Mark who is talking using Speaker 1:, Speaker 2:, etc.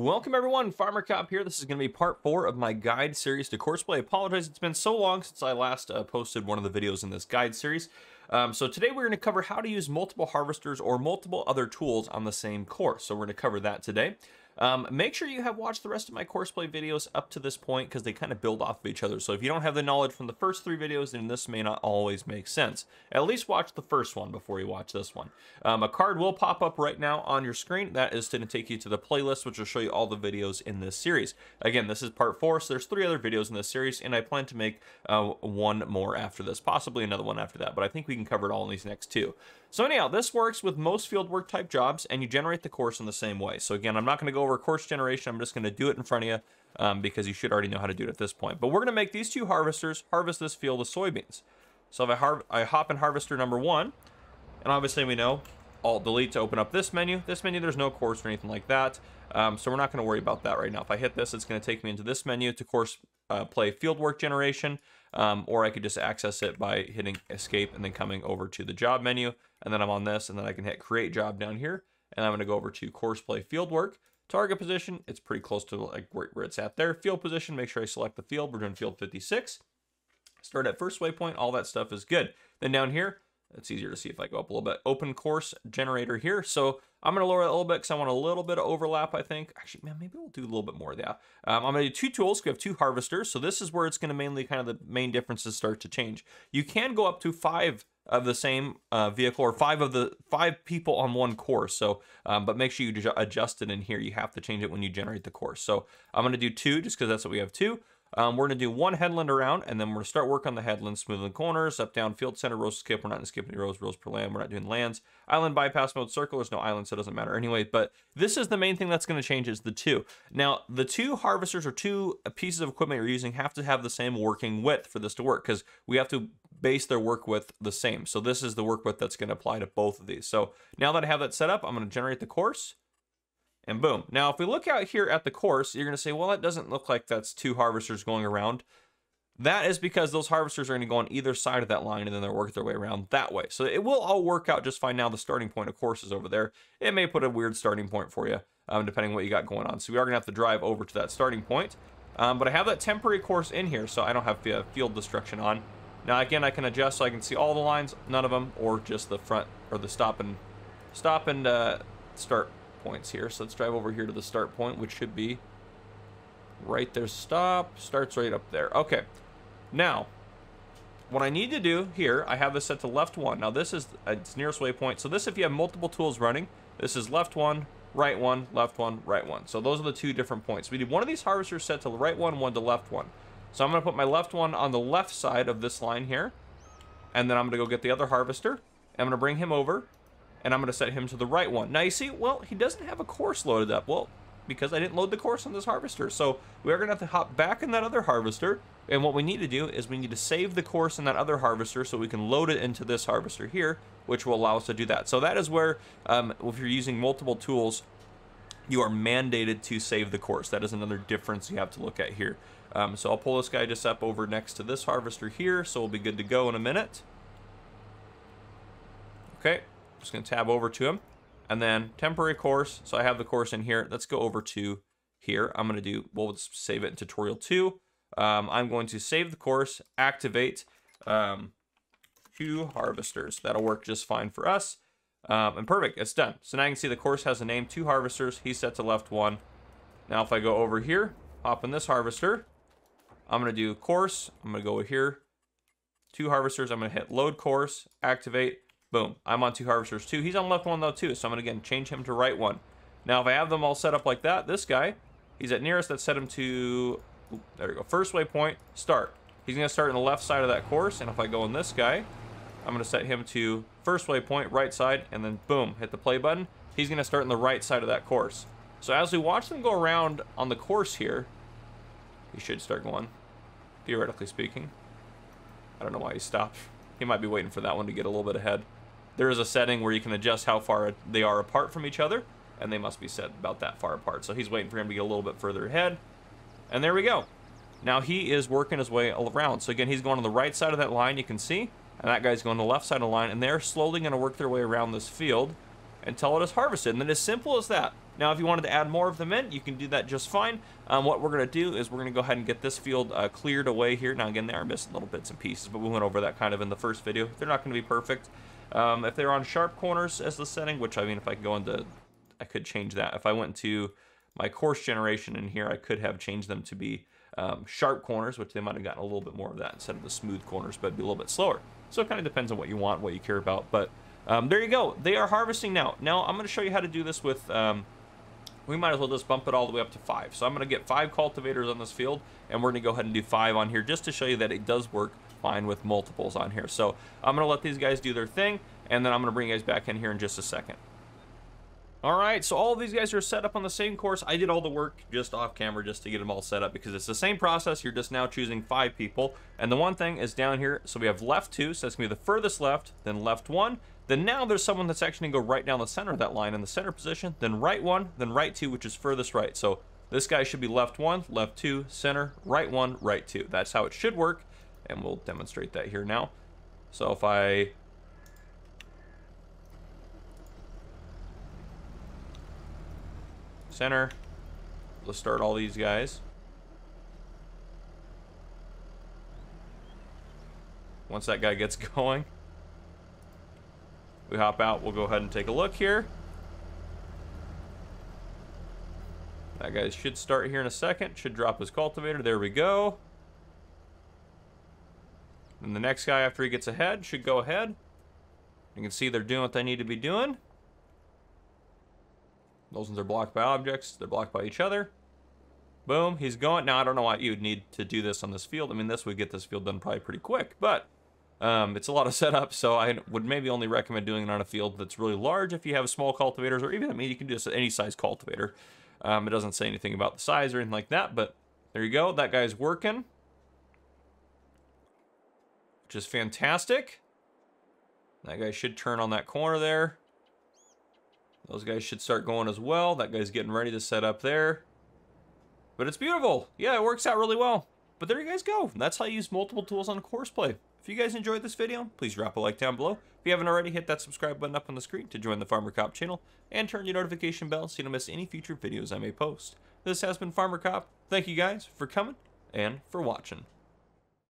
Speaker 1: Welcome everyone, Farmer Cop here. This is going to be part four of my guide series to Courseplay. I apologize, it's been so long since I last uh, posted one of the videos in this guide series. Um, so today we're going to cover how to use multiple harvesters or multiple other tools on the same course. So we're going to cover that today. Um, make sure you have watched the rest of my courseplay videos up to this point because they kind of build off of each other. So if you don't have the knowledge from the first three videos, then this may not always make sense. At least watch the first one before you watch this one. Um, a card will pop up right now on your screen. That is going to take you to the playlist, which will show you all the videos in this series. Again, this is part four, so there's three other videos in this series, and I plan to make uh, one more after this, possibly another one after that, but I think we can cover it all in these next two. So anyhow, this works with most fieldwork type jobs, and you generate the course in the same way. So again, I'm not going to go over course generation. I'm just going to do it in front of you um, because you should already know how to do it at this point. But we're going to make these two harvesters harvest this field of soybeans. So if I, I hop in harvester number one, and obviously we know Alt Delete to open up this menu. This menu, there's no course or anything like that. Um, so we're not going to worry about that right now. If I hit this, it's going to take me into this menu to course uh, play fieldwork generation, um, or I could just access it by hitting escape and then coming over to the job menu and then I'm on this, and then I can hit create job down here, and I'm gonna go over to Courseplay field work. Target position, it's pretty close to like where, where it's at there. Field position, make sure I select the field. We're doing field 56. Start at first waypoint, all that stuff is good. Then down here, it's easier to see if I go up a little bit. Open course generator here. So I'm going to lower it a little bit because I want a little bit of overlap, I think. Actually, man, maybe we'll do a little bit more of that. Um, I'm going to do two tools. We have two harvesters. So this is where it's going to mainly kind of the main differences start to change. You can go up to five of the same uh, vehicle or five of the five people on one course. So, um, but make sure you adjust it in here. You have to change it when you generate the course. So I'm going to do two just because that's what we have two. Um, we're going to do one headland around, and then we're going to start work on the headland, smoothing corners, up, down, field center, rows skip. We're not going to skip any rows, rows per land. We're not doing lands. Island bypass mode circle. There's no island, so it doesn't matter anyway. But this is the main thing that's going to change is the two. Now, the two harvesters or two pieces of equipment you're using have to have the same working width for this to work because we have to base their work width the same. So this is the work width that's going to apply to both of these. So now that I have that set up, I'm going to generate the course and boom. Now, if we look out here at the course, you're going to say, well, that doesn't look like that's two harvesters going around. That is because those harvesters are going to go on either side of that line and then they'll work their way around that way. So it will all work out just fine now. The starting point, of course, is over there. It may put a weird starting point for you, um, depending on what you got going on. So we are going to have to drive over to that starting point. Um, but I have that temporary course in here, so I don't have field destruction on. Now, again, I can adjust so I can see all the lines, none of them, or just the front, or the stop and stop and uh, start points here. So let's drive over here to the start point, which should be right there. Stop. Starts right up there. Okay. Now, what I need to do here, I have this set to left one. Now this is its nearest waypoint. So this, if you have multiple tools running, this is left one, right one, left one, right one. So those are the two different points. We need one of these harvesters set to the right one, one to left one. So I'm going to put my left one on the left side of this line here. And then I'm going to go get the other harvester. I'm going to bring him over and I'm going to set him to the right one. Now you see, well, he doesn't have a course loaded up. Well, because I didn't load the course on this harvester. So we're going to have to hop back in that other harvester. And what we need to do is we need to save the course in that other harvester so we can load it into this harvester here, which will allow us to do that. So that is where, um, if you're using multiple tools, you are mandated to save the course. That is another difference you have to look at here. Um, so I'll pull this guy just up over next to this harvester here, so we'll be good to go in a minute. Okay, just going to tab over to him. And then temporary course. So I have the course in here. Let's go over to here. I'm going to do, we'll save it in tutorial two. Um, I'm going to save the course, activate um, two harvesters. That'll work just fine for us. Um, and perfect, it's done. So now you can see the course has a name, two harvesters. He's set to left one. Now if I go over here, hop in this harvester, I'm going to do course. I'm going to go here, two harvesters. I'm going to hit load course, activate, Boom. I'm on two harvesters too. He's on left one though too, so I'm to again change him to right one. Now if I have them all set up like that, this guy, he's at nearest. Let's set him to, there we go, first waypoint, start. He's going to start on the left side of that course, and if I go on this guy, I'm going to set him to first waypoint, right side, and then boom, hit the play button. He's going to start on the right side of that course. So as we watch them go around on the course here, he should start going, theoretically speaking. I don't know why he stopped. He might be waiting for that one to get a little bit ahead. There is a setting where you can adjust how far they are apart from each other, and they must be set about that far apart. So he's waiting for him to get a little bit further ahead. And there we go. Now he is working his way around. So again, he's going on the right side of that line, you can see. And that guy's going on the left side of the line, and they're slowly going to work their way around this field. until it is harvested. And then as simple as that. Now, if you wanted to add more of them in, you can do that just fine. Um, what we're going to do is we're going to go ahead and get this field uh, cleared away here. Now, again, they are missing little bits and pieces, but we went over that kind of in the first video. They're not going to be perfect. Um, if they're on sharp corners as the setting, which I mean, if I go into, I could change that. If I went to my course generation in here, I could have changed them to be um, sharp corners, which they might have gotten a little bit more of that instead of the smooth corners, but be a little bit slower. So it kind of depends on what you want, what you care about. But um, there you go. They are harvesting now. Now I'm going to show you how to do this with. Um, we might as well just bump it all the way up to five. So I'm going to get five cultivators on this field, and we're going to go ahead and do five on here just to show you that it does work fine with multiples on here. So I'm to let these guys do their thing, and then I'm to bring you guys back in here in just a second. All right, so all of these guys are set up on the same course. I did all the work just off camera just to get them all set up because it's the same process. You're just now choosing five people. And the one thing is down here, so we have left two, so that's to be the furthest left, then left one. Then now there's someone that's actually to go right down the center of that line in the center position, then right one, then right two, which is furthest right. So this guy should be left one, left two, center, right one, right two. That's how it should work, and we'll demonstrate that here now. So if I center. Let's start all these guys. Once that guy gets going, we hop out. We'll go ahead and take a look here. That guy should start here in a second. Should drop his cultivator. There we go. And the next guy, after he gets ahead, should go ahead. You can see they're doing what they need to be doing. Those ones are blocked by objects. They're blocked by each other. Boom, he's going. Now, I don't know why you'd need to do this on this field. I mean, this would get this field done probably pretty quick, but um, it's a lot of setup, so I would maybe only recommend doing it on a field that's really large if you have small cultivators, or even, I mean, you can do this at any size cultivator. Um, it doesn't say anything about the size or anything like that, but there you go. That guy's working, which is fantastic. That guy should turn on that corner there. Those guys should start going as well. That guy's getting ready to set up there. But it's beautiful. Yeah, it works out really well. But there you guys go. That's how you use multiple tools on Courseplay. If you guys enjoyed this video, please drop a like down below. If you haven't already, hit that subscribe button up on the screen to join the Farmer Cop channel and turn your notification bell so you don't miss any future videos I may post. This has been Farmer Cop. Thank you guys for coming and for watching.